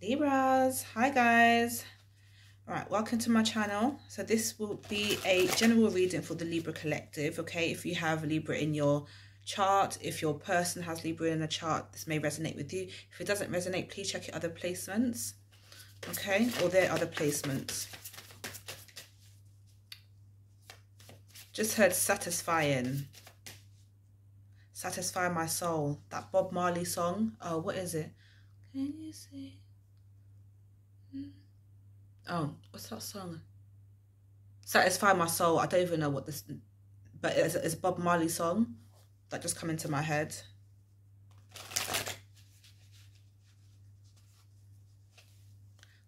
Libras, hi guys. All right, welcome to my channel. So this will be a general reading for the Libra collective, okay? If you have Libra in your chart, if your person has Libra in a chart, this may resonate with you. If it doesn't resonate, please check your other placements, okay? Or their other placements. Just heard satisfying. Satisfy my soul. That Bob Marley song. Oh, what is it? Can you see? Oh, what's that song? Satisfy my soul. I don't even know what this, but it's, it's Bob Marley song that just come into my head.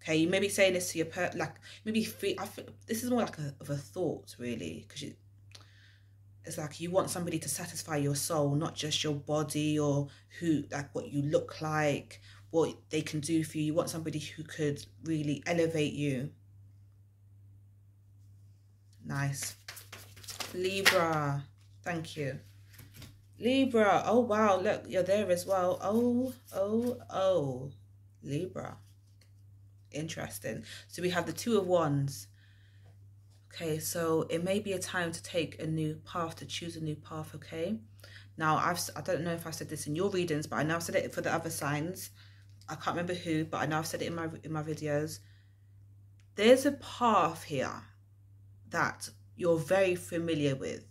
Okay, you may be saying this to your per like maybe free. I feel this is more like a of a thought really because you it's like you want somebody to satisfy your soul not just your body or who like what you look like what they can do for you. You want somebody who could really elevate you. Nice. Libra. Thank you. Libra. Oh wow. Look you're there as well. Oh oh oh. Libra. Interesting. So we have the two of wands. Okay so it may be a time to take a new path to choose a new path okay? Now i've i don't know if i said this in your readings but i i've said it for the other signs i can't remember who but i know i've said it in my in my videos. There's a path here that you're very familiar with.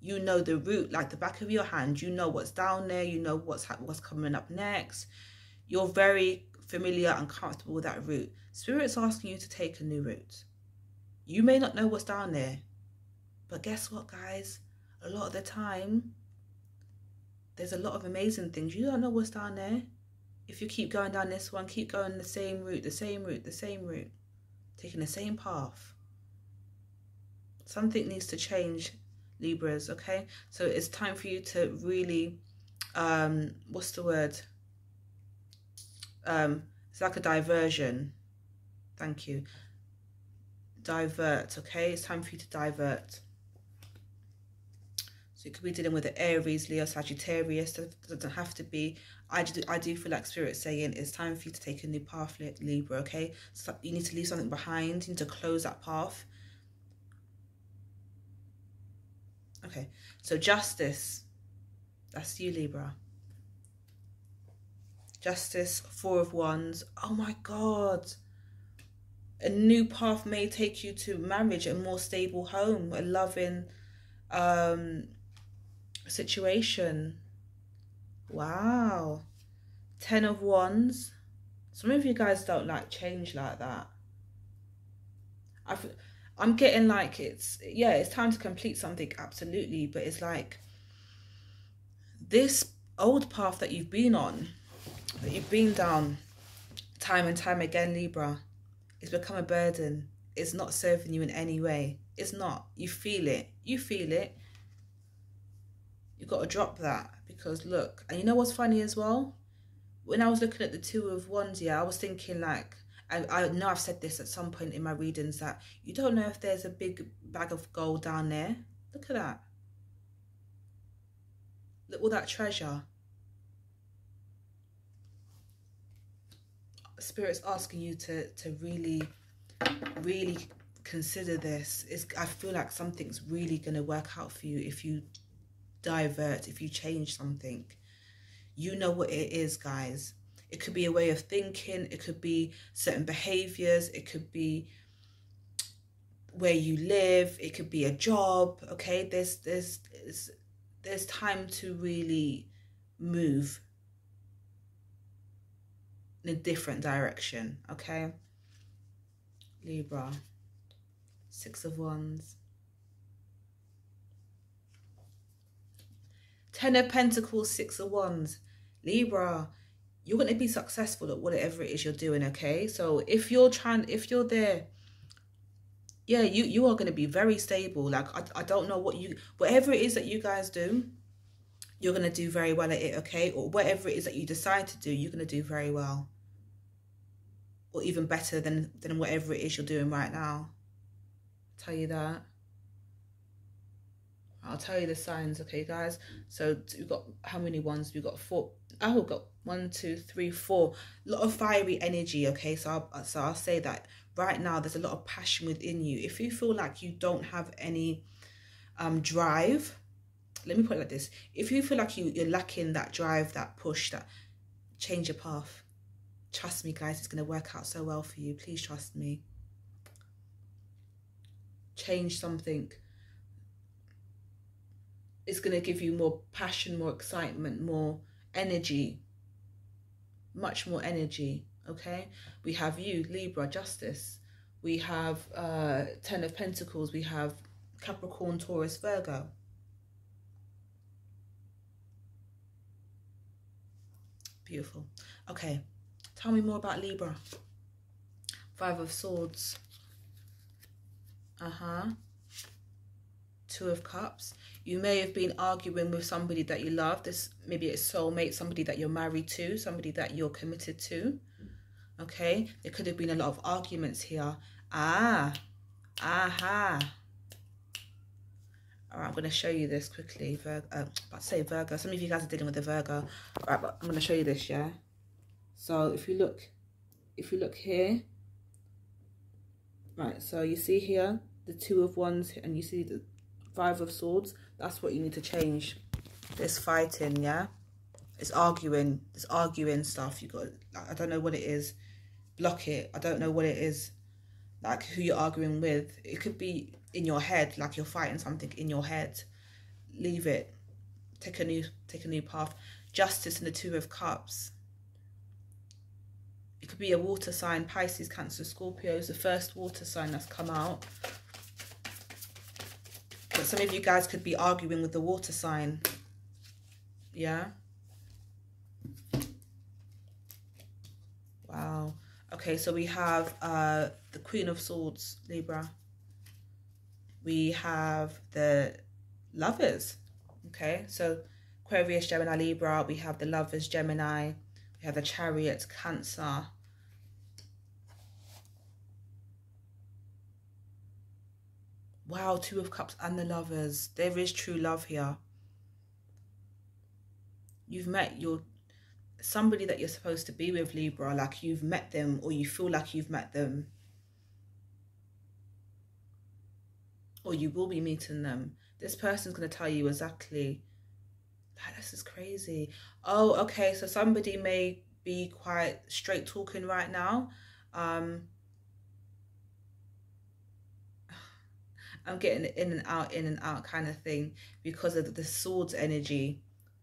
You know the route like the back of your hand. You know what's down there. You know what's what's coming up next. You're very familiar and comfortable with that route. Spirit's asking you to take a new route. You may not know what's down there, but guess what, guys? A lot of the time, there's a lot of amazing things. You don't know what's down there. If you keep going down this one, keep going the same route, the same route, the same route, taking the same path. Something needs to change, Libras, okay? So it's time for you to really, um, what's the word? Um, it's like a diversion. Thank you divert okay it's time for you to divert so you could be dealing with the Aries, Leo, Sagittarius. It doesn't have to be. I do, I do feel like Spirit saying it's time for you to take a new path, Libra, okay? So you need to leave something behind. You need to close that path. Okay, so justice. That's you, Libra. Justice, Four of Wands. Oh my God a new path may take you to marriage, a more stable home, a loving um, situation. Wow. Ten of Wands. Some of you guys don't like change like that. i I'm getting like it's, yeah, it's time to complete something, absolutely. But it's like this old path that you've been on, that you've been down time and time again, Libra it's become a burden. It's not serving you in any way. It's not. You feel it. You feel it. You've got to drop that because look, and you know what's funny as well? When I was looking at the two of wands, yeah, I was thinking like, I, I know I've said this at some point in my readings that you don't know if there's a big bag of gold down there. Look at that. Look all that treasure. spirit's asking you to to really really consider this is i feel like something's really going to work out for you if you divert if you change something. You know what it is guys. It could be a way of thinking. It could be certain behaviors. It could be where you live. It could be a job okay? There's there's there's, there's time to really move in a different direction, okay? Libra, Six of Wands. Ten of Pentacles, Six of Wands. Libra, you're going to be successful at whatever it is you're doing, okay? So if you're trying, if you're there, yeah, you, you are going to be very stable. Like, I, I don't know what you, whatever it is that you guys do, you're going to do very well at it, okay? Or whatever it is that you decide to do, you're going to do very well or even better than than whatever it is you're doing right now. I'll tell you that. I'll tell you the signs, okay, guys. So we've got how many ones? We've got four. oh we've got one two three four. A lot of fiery energy okay? So I'll, so I'll say that right now there's a lot of passion within you. If you feel like you don't have any um drive let me put it like this. If you feel like you, you're lacking that drive that push that change your path. Trust me guys it's going to work out so well for you. Please trust me. Change something it's going to give you more passion more excitement more energy much more energy okay? We have you libra justice. We have uh ten of pentacles. We have capricorn taurus virgo. Beautiful. Okay tell me more about libra. Five of swords. Uh-huh. Two of cups you may have been arguing with somebody that you love this maybe a soulmate somebody that you're married to somebody that you're committed to okay? There could have been a lot of arguments here. Ah aha. All right i'm going to show you this quickly Virgo, uh, but say virgo. Some of you guys are dealing with the virgo. All right but i'm going to show you this yeah? So if you look if you look here right so you see here the two of wands and you see the five of swords that's what you need to change. There's fighting yeah? It's arguing. It's arguing stuff. You got i don't know what it is. Block it. I don't know what it is. Like who you're arguing with. It could be in your head like you're fighting something in your head. Leave it. Take a new take a new path. Justice and the two of cups. It could be a water sign. Pisces cancer scorpio. Is the first water sign that's come out some of you guys could be arguing with the water sign. Yeah. Wow. Okay, so we have uh, the Queen of Swords, Libra. We have the Lovers. Okay, so Aquarius, Gemini, Libra. We have the Lovers, Gemini. We have the Chariot, Cancer. Wow, Two of Cups and the Lovers. There is true love here. You've met your somebody that you're supposed to be with, Libra. Like you've met them or you feel like you've met them. Or you will be meeting them. This person's going to tell you exactly. Like, this is crazy. Oh, okay. So somebody may be quite straight talking right now. Um, I'm getting in and out, in and out kind of thing because of the swords energy,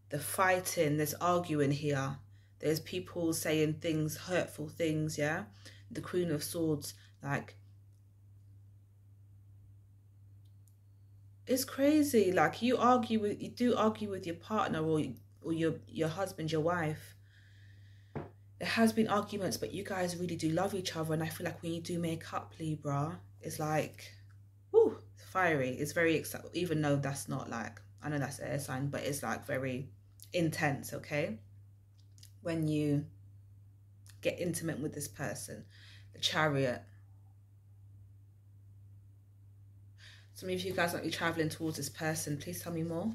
the fighting, there's arguing here. There's people saying things, hurtful things, yeah? The Queen of Swords, like, it's crazy. Like, you argue with, you do argue with your partner or, or your, your husband, your wife. There has been arguments, but you guys really do love each other. And I feel like when you do make up, Libra, it's like, whoo, fiery. It's very even though that's not like I know that's air sign, but it's like very intense. Okay, when you get intimate with this person, the chariot. Some of you guys might be traveling towards this person. Please tell me more.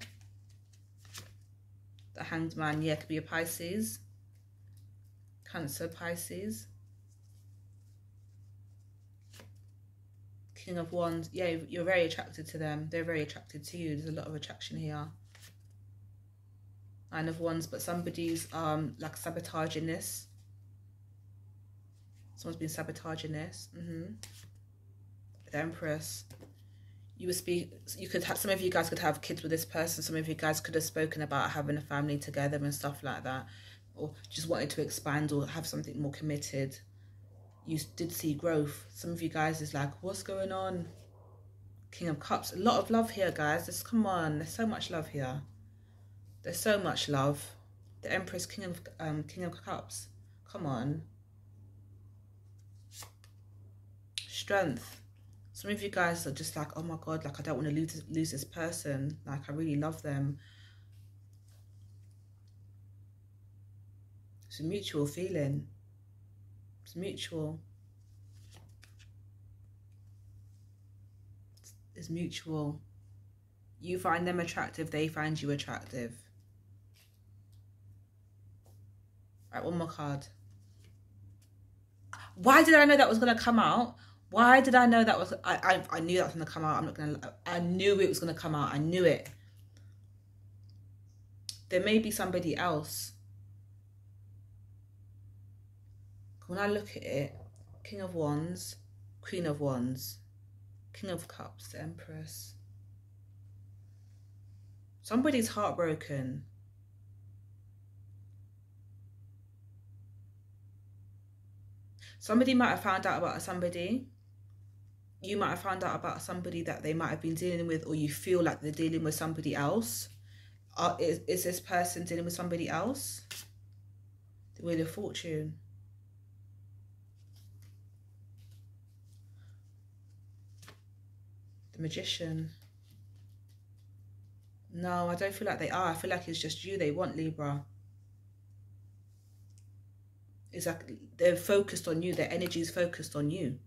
The hanged man, yeah, could be a Pisces. Cancer, Pisces. King of Wands, yeah, you're very attracted to them. They're very attracted to you. There's a lot of attraction here. Nine of Wands, but somebody's um like sabotaging this. Someone's been sabotaging this. Mm -hmm. The Empress. You would speak. You could have some of you guys could have kids with this person. Some of you guys could have spoken about having a family together and stuff like that, or just wanted to expand or have something more committed you did see growth. Some of you guys is like, what's going on? King of Cups. A lot of love here, guys. Just come on. There's so much love here. There's so much love. The Empress, King of um, King of Cups. Come on. Strength. Some of you guys are just like, oh my God, like I don't want to lose, lose this person. Like I really love them. It's a mutual feeling. It's mutual. It's mutual. You find them attractive, they find you attractive. Right, one more card. Why did I know that was gonna come out? Why did I know that was? I I, I knew that was gonna come out. I'm not gonna. I knew it was gonna come out. I knew it. There may be somebody else. When I look at it, King of Wands, Queen of Wands, King of Cups, Empress. Somebody's heartbroken. Somebody might have found out about somebody. You might have found out about somebody that they might have been dealing with, or you feel like they're dealing with somebody else. Uh, is, is this person dealing with somebody else? The Wheel of Fortune. Magician. No, I don't feel like they are. I feel like it's just you they want, Libra. It's like they're focused on you. Their energy is focused on you.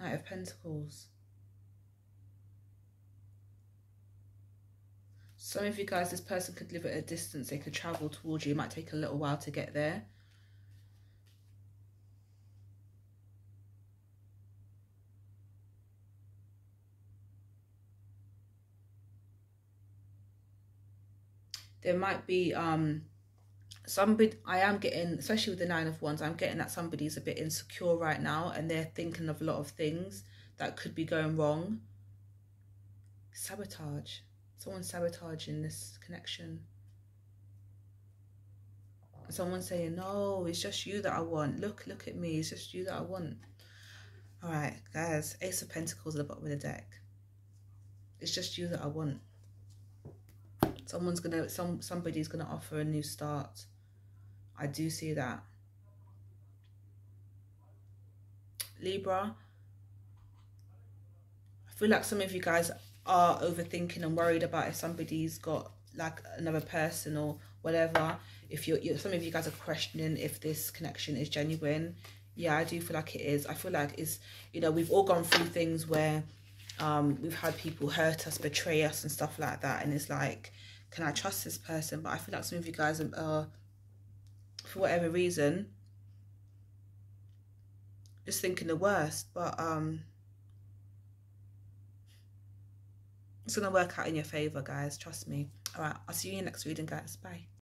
Knight of Pentacles. Some of you guys, this person could live at a distance. They could travel towards you. It might take a little while to get there. There might be um somebody I am getting, especially with the nine of wands, I'm getting that somebody's a bit insecure right now and they're thinking of a lot of things that could be going wrong. Sabotage. Someone sabotaging this connection. Someone saying, No, it's just you that I want. Look, look at me, it's just you that I want. Alright, guys, Ace of Pentacles at the bottom of the deck. It's just you that I want someone's gonna some somebody's gonna offer a new start. I do see that. Libra i feel like some of you guys are overthinking and worried about if somebody's got like another person or whatever. If you're, you're some of you guys are questioning if this connection is genuine. Yeah i do feel like it is. I feel like it's you know we've all gone through things where um, we've had people hurt us betray us and stuff like that. And it's like can I trust this person? But I feel like some of you guys are, for whatever reason, just thinking the worst. But um, it's going to work out in your favour, guys. Trust me. All right, I'll see you in your next reading, guys. Bye.